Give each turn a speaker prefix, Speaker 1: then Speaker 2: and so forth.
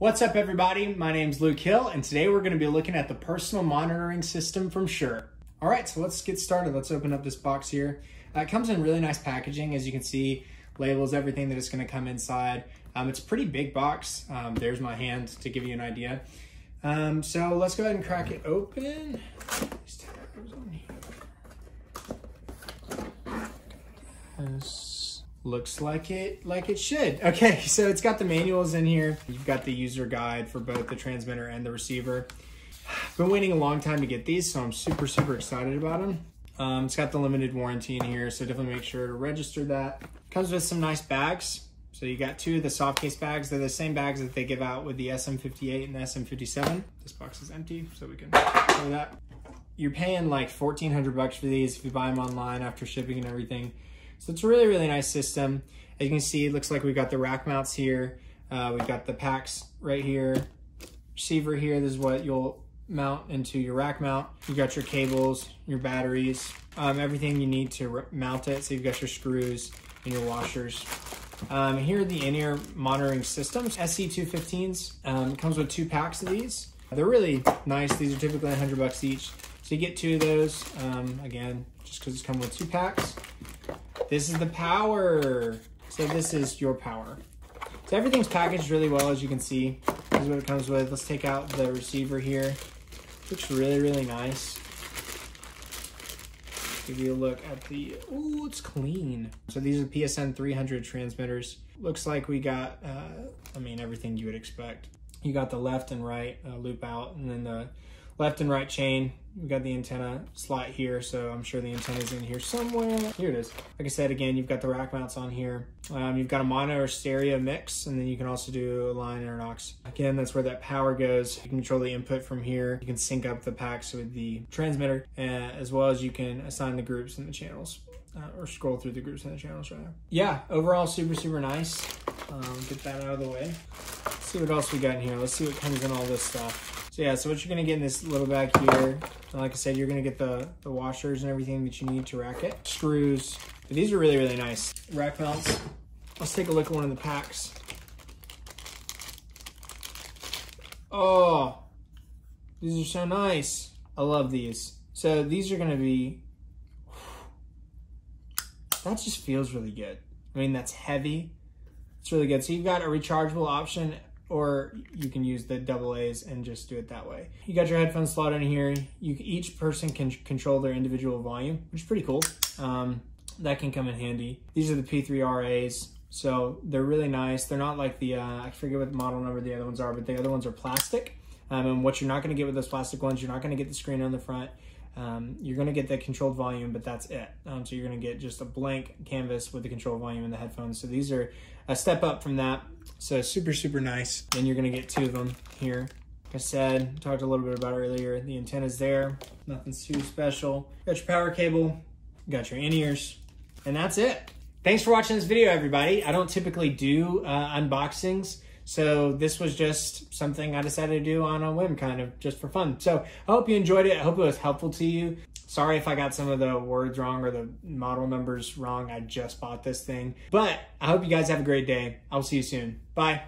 Speaker 1: What's up everybody? My name's Luke Hill and today we're going to be looking at the personal monitoring system from Shure. All right, so let's get started. Let's open up this box here. Uh, it comes in really nice packaging. As you can see, labels everything that is going to come inside. Um, it's a pretty big box. Um, there's my hand to give you an idea. Um, so let's go ahead and crack it open. This looks like it like it should. Okay, so it's got the manuals in here. You've got the user guide for both the transmitter and the receiver. Been waiting a long time to get these, so I'm super, super excited about them. Um, it's got the limited warranty in here, so definitely make sure to register that. Comes with some nice bags. So you got two of the soft case bags. They're the same bags that they give out with the SM58 and the SM57. This box is empty, so we can show that. You're paying like 1400 bucks for these if you buy them online after shipping and everything. So it's a really, really nice system. As you can see, it looks like we've got the rack mounts here. Uh, we've got the packs right here. Receiver here, this is what you'll mount into your rack mount. You've got your cables, your batteries, um, everything you need to mount it. So you've got your screws and your washers. Um, here are the in-ear monitoring systems. SE215s um, comes with two packs of these. They're really nice. These are typically 100 bucks each. So you get two of those, um, again, just because it's come with two packs. This is the power. So this is your power. So everything's packaged really well, as you can see. This is what it comes with. Let's take out the receiver here. Looks really, really nice. Give you a look at the, oh, it's clean. So these are PSM 300 transmitters. Looks like we got, uh, I mean, everything you would expect. You got the left and right uh, loop out and then the left and right chain. We've got the antenna slot here, so I'm sure the antenna is in here somewhere. Here it is. Like I said, again, you've got the rack mounts on here. Um, you've got a mono or stereo mix, and then you can also do a line or an aux. Again, that's where that power goes. You can control the input from here. You can sync up the packs with the transmitter, uh, as well as you can assign the groups and the channels. Uh, or scroll through the groups and the channels rather. Yeah, overall super, super nice. Um, get that out of the way. Let's see what else we got in here. Let's see what comes in all this stuff. So yeah, so what you're gonna get in this little bag here, like I said, you're gonna get the, the washers and everything that you need to rack it. Screws. But these are really, really nice. Rack mounts. Let's take a look at one of the packs. Oh, these are so nice. I love these. So these are gonna be, that just feels really good. I mean, that's heavy. It's really good. So you've got a rechargeable option or you can use the double A's and just do it that way. You got your headphone slot in here. You Each person can control their individual volume, which is pretty cool. Um, that can come in handy. These are the P3RAs. So they're really nice. They're not like the, uh, I forget what the model number the other ones are, but the other ones are plastic. Um, and what you're not gonna get with those plastic ones, you're not gonna get the screen on the front. Um, you're going to get the controlled volume, but that's it. Um, so you're going to get just a blank canvas with the controlled volume and the headphones. So these are a step up from that. So super, super nice. Then you're going to get two of them here. Like I said, talked a little bit about earlier. The antenna's there. Nothing's too special. Got your power cable. Got your in-ears. And that's it. Thanks for watching this video, everybody. I don't typically do uh, unboxings. So this was just something I decided to do on a whim, kind of just for fun. So I hope you enjoyed it. I hope it was helpful to you. Sorry if I got some of the words wrong or the model numbers wrong. I just bought this thing. But I hope you guys have a great day. I'll see you soon. Bye.